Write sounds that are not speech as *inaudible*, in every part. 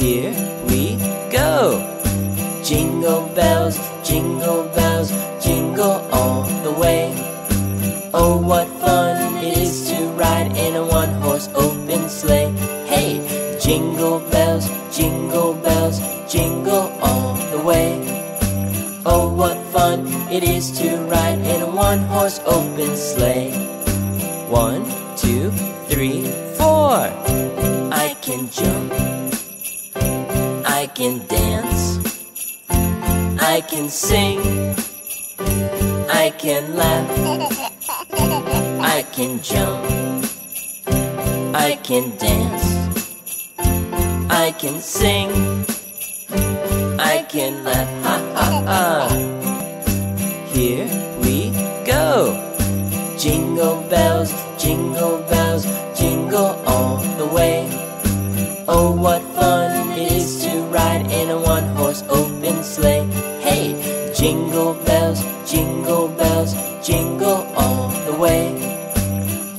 Here we go. Jingle bells, jingle bells, jingle all the way. Oh, what fun it is to ride in a one horse open sleigh. Hey, jingle bells, jingle bells, jingle all the way. Oh, what fun it is to ride in a one horse open sleigh. One, two, three, four. I can jump. I can dance. I can sing. I can laugh. I can jump. I can dance. I can sing. I can laugh. Ha ha ha. Here we go. Jingle bells, jingle bells, jingle all the way. Oh, what in a one horse open sleigh. Hey, jingle bells, jingle bells, jingle all the way.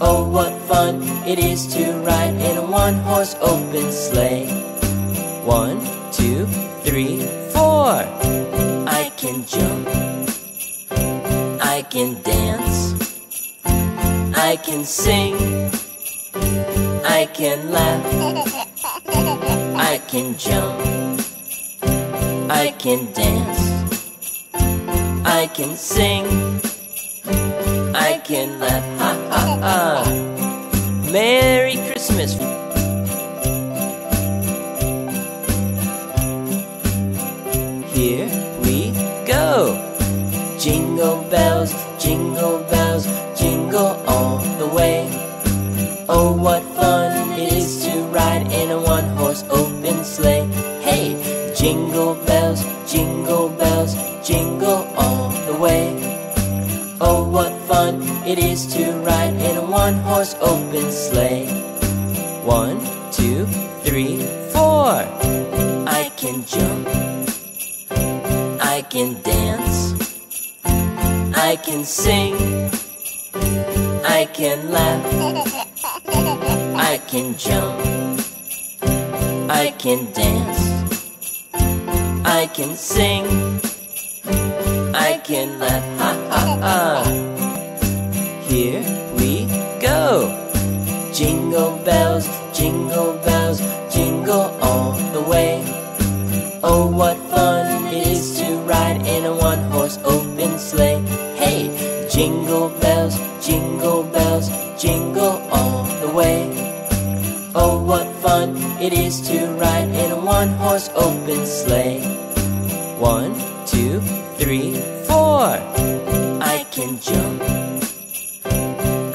Oh, what fun it is to ride in a one horse open sleigh. One, two, three, four. I can jump. I can dance. I can sing. I can laugh. I can jump. I can dance. I can sing. I can laugh. Ha ha ha. Merry Christmas. Here we go. Jingle bells, jingle bells, jingle all the way. Oh, what fun it is to ride in a one horse open sleigh. Hey, jingle bells, jingle bells, jingle all the way. Oh, what fun it is to ride in a one horse open sleigh. One, two, three, four. I can jump. I can dance. I can sing. I can laugh. I can jump. I can dance. I can sing. I can laugh. Ha ha ha. Here we go. Jingle bells, jingle bells, jingle all the way. Oh, what fun it is to ride in a one horse open sleigh. Hey, jingle bells, jingle bells, jingle all the way. Oh, what fun it is to ride in a one horse open sleigh. One, two, three, four. I can jump.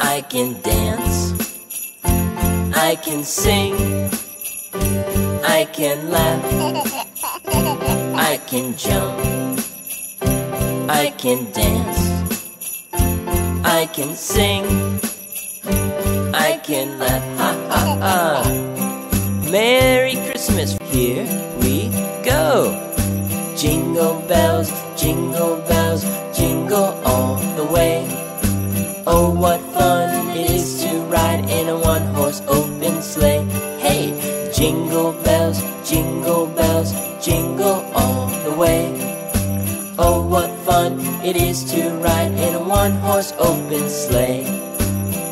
I can dance. I can sing. I can laugh. I can jump. I can dance. I can sing. I can laugh. Ha ha ha. Merry Christmas. Here. Jingle bells, jingle bells, jingle all the way. Oh, what fun it is to ride in a one horse open sleigh. Hey, jingle bells, jingle bells, jingle all the way. Oh, what fun it is to ride in a one horse open sleigh.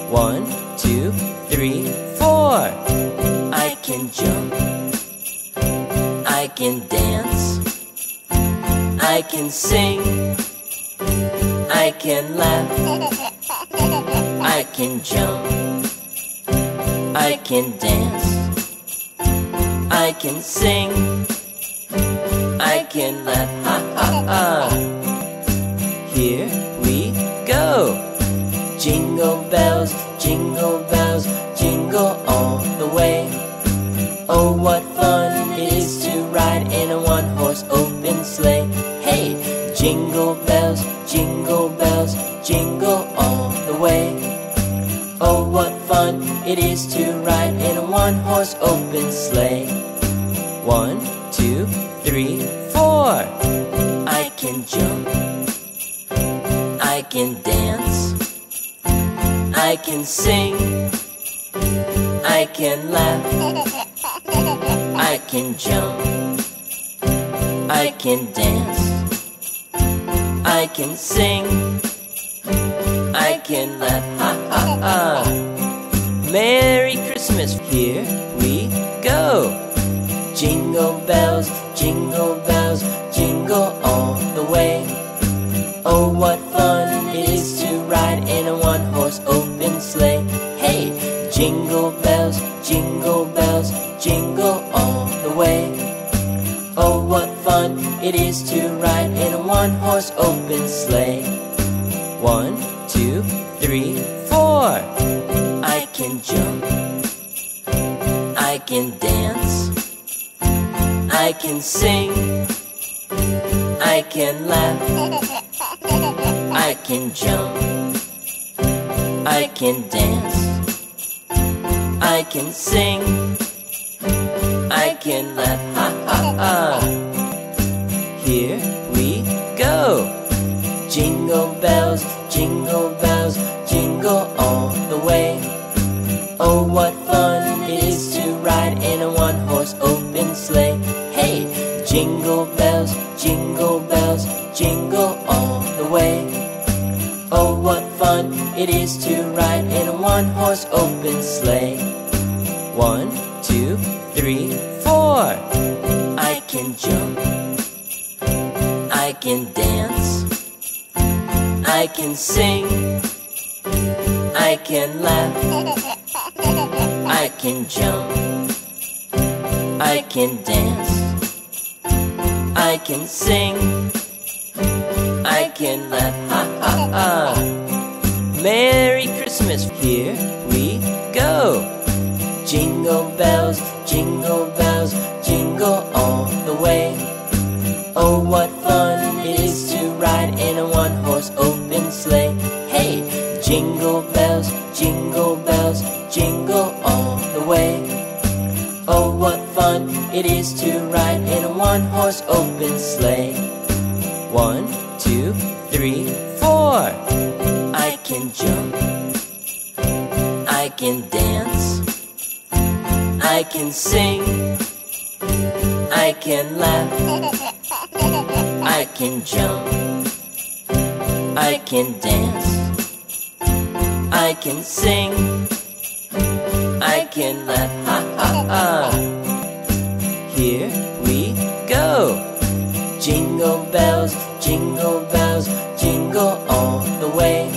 One, two, three, four. I can jump. I can dance. I can sing. I can laugh. I can jump. I can dance. I can sing. I can laugh. Ha ha ha. Here we go. Jingle bells, jingle bells, jingle all the way. Oh, what fun it is to ride in a one horse open sleigh. Jingle bells, jingle bells, jingle all the way. Oh, what fun it is to ride in a one horse open sleigh. One, two, three, four. I can jump. I can dance. I can sing. I can laugh. *laughs* I can jump. I can dance. I can sing. I can laugh. Ha ha ha. Merry Christmas. Here we go. Jingle bells, jingle bells, jingle all the way. Oh, what fun it is to ride in a one horse open sleigh. Hey, jingle bells, jingle bells, jingle all the way. Oh, what fun it is to ride in a one horse open sleigh. One, two, three, four. I can jump. I can dance. I can sing. I can laugh. I can jump. I can dance. I can sing. I can laugh. Ha ha ha. Here go. Jingle bells, jingle bells, jingle all the way. Oh, what fun it is to ride in a one horse open sleigh. Hey, jingle bells, jingle bells, jingle all the way. Oh, what fun it is to ride in a one horse open sleigh. One, two, three, four. I can jump. I can dance. I can sing. I can laugh. *laughs* I can jump. I can dance. I can sing. I can laugh. Ha ha ha. Merry Christmas. Here we go. Jingle bells, jingle bells, jingle all the way. Oh, what fun it is to ride in a one horse open sleigh. Hey, jingle bells, jingle bells, jingle all the way. Oh, what fun it is to ride in a one horse open sleigh. One, two, three, four. I can jump. I can dance. I can sing. I can laugh. I can jump. I can dance. I can sing. I can laugh. Ha ha ha. Here we go. Jingle bells, jingle bells, jingle all the way.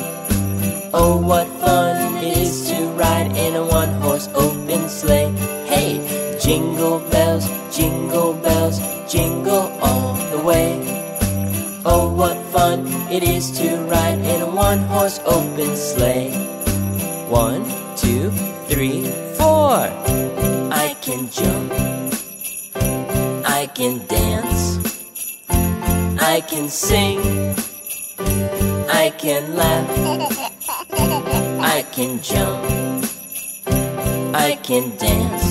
Oh, what fun it is to ride in a one horse open sleigh. Hey, jingle bells, jingle bells, jingle all the way. Oh, what fun it is to ride in a one horse open sleigh. One, two, three, four. I can jump. I can dance. I can sing. I can laugh. *laughs* I can jump. I can dance.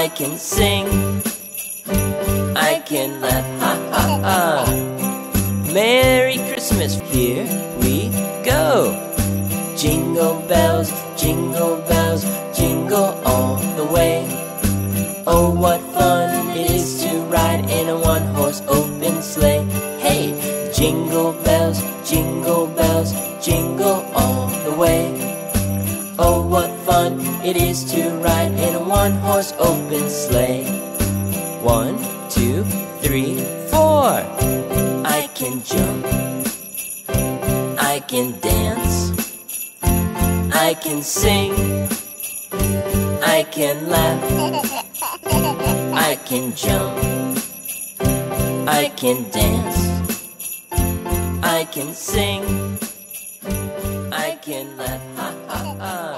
I can sing. I can laugh. Ha ha ha. Merry Christmas. Here we go. Jingle bells, jingle bells, jingle all the way. Oh, what fun it is to ride in a one horse open sleigh. Hey, jingle bells, jingle bells, jingle all the way. Oh, what fun it is to ride in a one horse open sleigh. One, two, three, four. I can jump. I can dance. I can sing. I can laugh. I can jump. I can dance. I can sing. I can laugh. Ha ha ha.